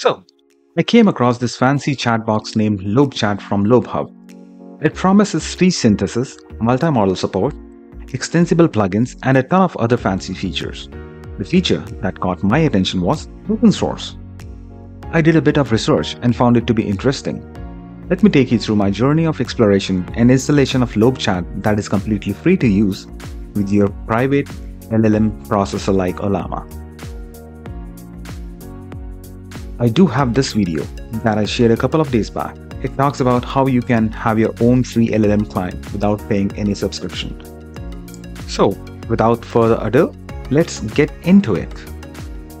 So, I came across this fancy chat box named LobeChat from LobeHub. It promises speech synthesis, multi-model support, extensible plugins, and a ton of other fancy features. The feature that caught my attention was open source. I did a bit of research and found it to be interesting. Let me take you through my journey of exploration and installation of LobeChat that is completely free to use with your private LLM processor like Ollama. I do have this video that I shared a couple of days back. It talks about how you can have your own free LLM client without paying any subscription. So, without further ado, let's get into it.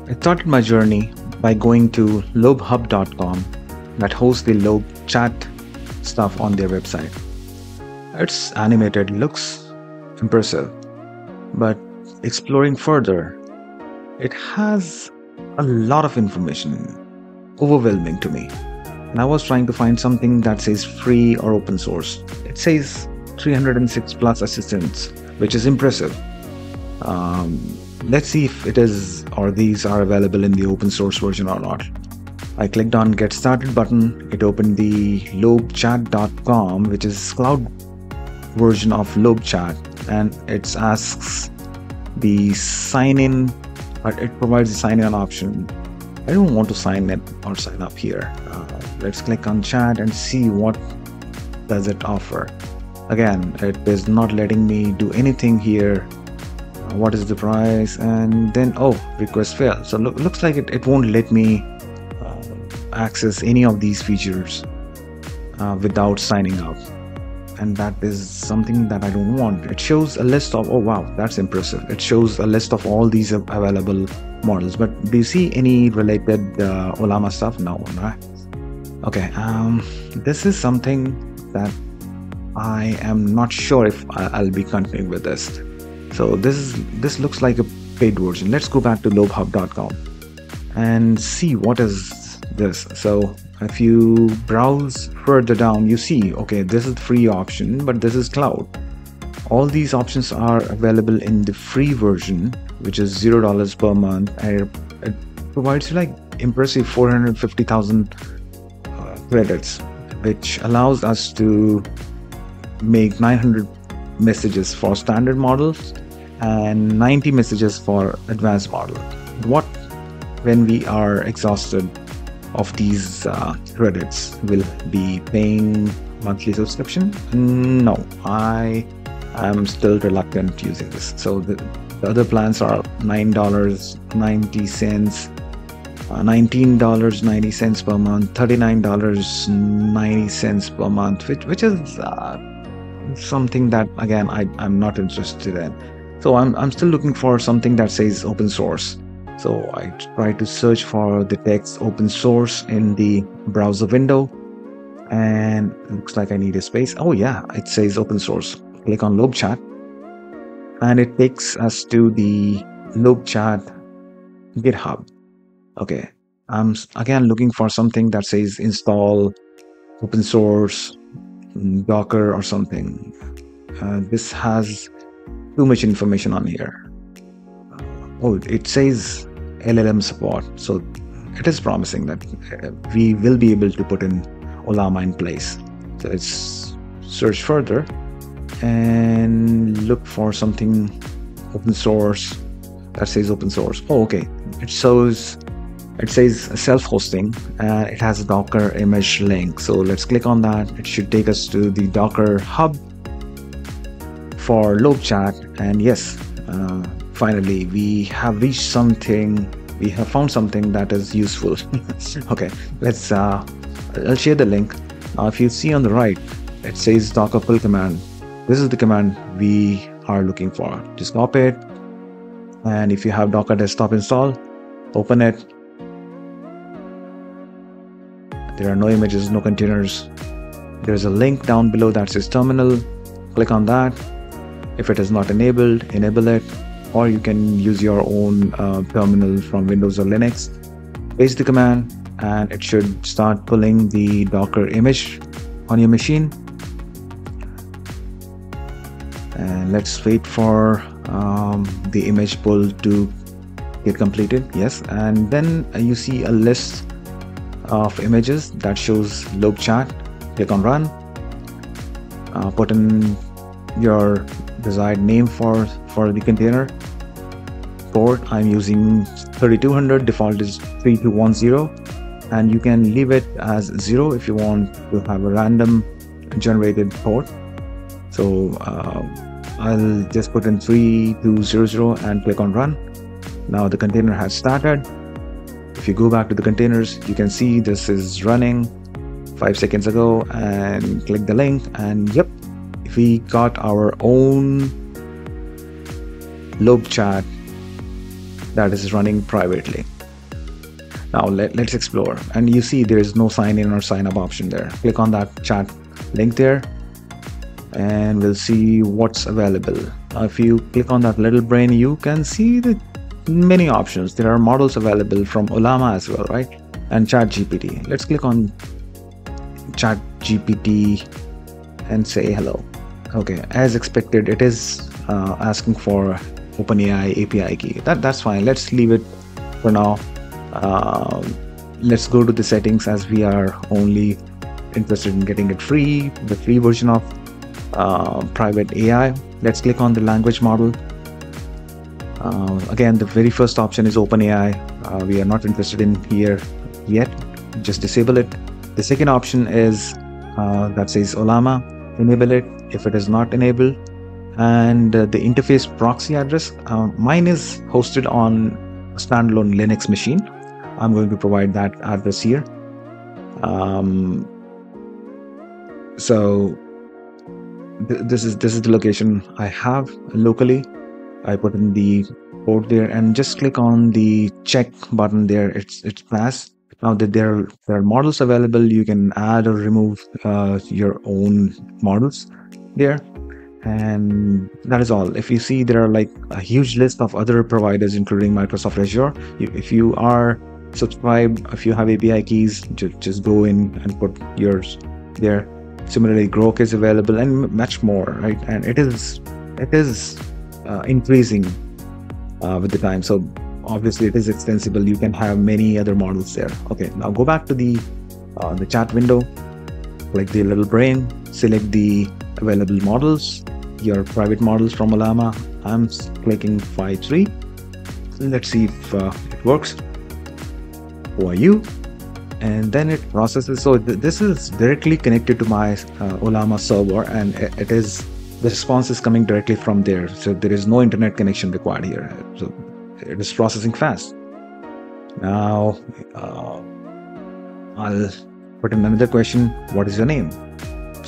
I started my journey by going to lobehub.com that hosts the Lobe chat stuff on their website. It's animated, looks impressive, but exploring further, it has a lot of information, overwhelming to me. And I was trying to find something that says free or open source. It says 306 plus assistants, which is impressive. Um, let's see if it is or these are available in the open source version or not. I clicked on get started button. It opened the lobechat.com, which is cloud version of lobechat, and it asks the sign in, but it provides the sign in option. I don't want to sign in or sign up here. Uh, let's click on chat and see what does it offer. Again, it is not letting me do anything here what is the price and then oh request failed so look, looks like it, it won't let me uh, access any of these features uh, without signing up and that is something that I don't want. It shows a list of oh wow that's impressive. It shows a list of all these available models. But do you see any related uh, Ollama stuff? No right okay um this is something that I am not sure if I'll be continuing with this. So this is this looks like a paid version. Let's go back to lobehub.com and see what is this. So if you browse further down you see okay this is free option but this is cloud. All these options are available in the free version which is zero dollars per month. And it provides you like impressive 450,000 uh, credits which allows us to make 900 messages for standard models and 90 messages for advanced model. What when we are exhausted of these uh, credits will be paying monthly subscription? No, I am still reluctant using this. So the, the other plans are $9.90 uh, $19.90 per month, $39.90 per month, which, which is uh, something that again I, I'm not interested in. So I'm, I'm still looking for something that says open source. So I try to search for the text open source in the browser window and looks like I need a space. Oh yeah, it says open source. Click on LobeChat and it takes us to the LobeChat GitHub. Okay, I'm again looking for something that says install open source Docker or something. Uh, this has too much information on here. Oh, it says LLM support, so it is promising that uh, we will be able to put in Ollama in place. So let's search further and look for something open source that says open source. Oh, okay. It shows it says self-hosting and it has a docker image link so let's click on that it should take us to the docker hub for LobeChat and yes uh, finally we have reached something we have found something that is useful okay let's uh, I'll share the link now if you see on the right it says docker pull command this is the command we are looking for just copy it and if you have docker desktop installed open it there are no images, no containers. There's a link down below that says terminal. Click on that. If it is not enabled, enable it. Or you can use your own uh, terminal from Windows or Linux. Paste the command and it should start pulling the Docker image on your machine. And let's wait for um, the image pull to get completed. Yes, and then you see a list of images that shows lobe chat click on run uh, put in your desired name for for the container. Port i'm using 3200 default is 3210 and you can leave it as zero if you want to have a random generated port. So uh, I'll just put in 3200 and click on run. Now the container has started. If you go back to the containers you can see this is running five seconds ago and click the link and yep we got our own lobe chat that is running privately. Now let, let's explore. And you see there is no sign in or sign up option there. Click on that chat link there and we'll see what's available. Now if you click on that little brain you can see the many options. There are models available from Ollama as well right? And chat gpt let's click on chat gpt and say hello. Okay as expected it is uh, asking for OpenAI API key. That that's fine. Let's leave it for now. Uh, let's go to the settings as we are only interested in getting it free the free version of uh, private AI let's click on the language model. Uh, again the very first option is OpenAI. Uh, we are not interested in here yet. Just disable it. The second option is uh, that says Ollama enable it. If it is not enabled and uh, the interface proxy address uh, mine is hosted on a standalone linux machine. I'm going to provide that address here. Um, so th this is this is the location i have locally. I put in the port there and just click on the check button there. It's it's passed now that there are, there are models available you can add or remove uh, your own models there and that is all. If you see there are like a huge list of other providers including microsoft azure you, if you are subscribed if you have api keys just, just go in and put yours there. Similarly grok is available and much more right? And it is it is uh, increasing uh, with the time. So obviously it is extensible. You can have many other models there. Okay now go back to the uh, the chat window. Click the little brain. Select the available models your private models from Ollama I'm clicking Phi 3 let's see if uh, it works. Who are you? And then it processes. So th this is directly connected to my uh, Ollama server and it, it is the response is coming directly from there. So there is no internet connection required here. So it is processing fast. Now uh, I'll put in another question. What is your name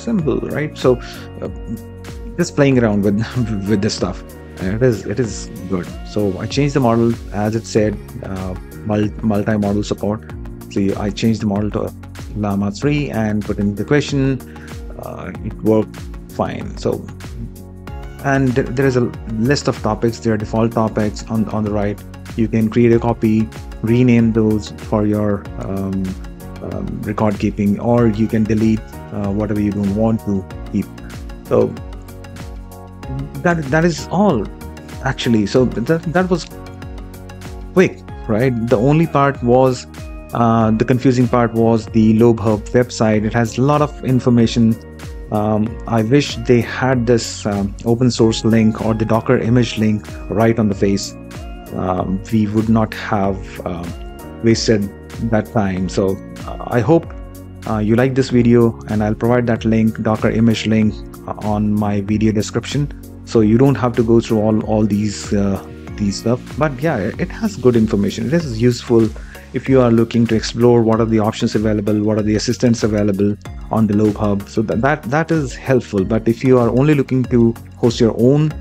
simple right? So uh, just playing around with with this stuff. It is it is good. So i changed the model as it said uh, multi-model support. So i changed the model to llama 3 and put in the question uh, it worked fine. So and there is a list of topics. There are default topics on on the right. You can create a copy rename those for your um, um, record keeping or you can delete uh, whatever you don't want to keep. So that that is all actually. So that, that was quick right? The only part was uh, the confusing part was the LobeHub website. It has a lot of information. Um, I wish they had this um, open source link or the Docker image link right on the face. Um, we would not have um, wasted that time. So uh, I hope uh, you like this video and I'll provide that link docker image link uh, on my video description. So you don't have to go through all all these these stuff. But yeah it has good information. It is useful if you are looking to explore what are the options available what are the assistants available on the LobeHub. So that, that that is helpful. But if you are only looking to host your own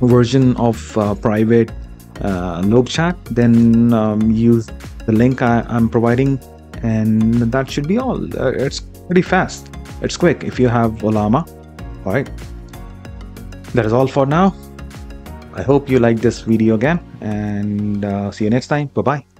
version of uh, private uh, lobe chat then um, use the link I, i'm providing and that should be all. Uh, it's pretty fast. It's quick if you have Ollama. all right. That is all for now. I hope you like this video again and uh, see you next time. Bye bye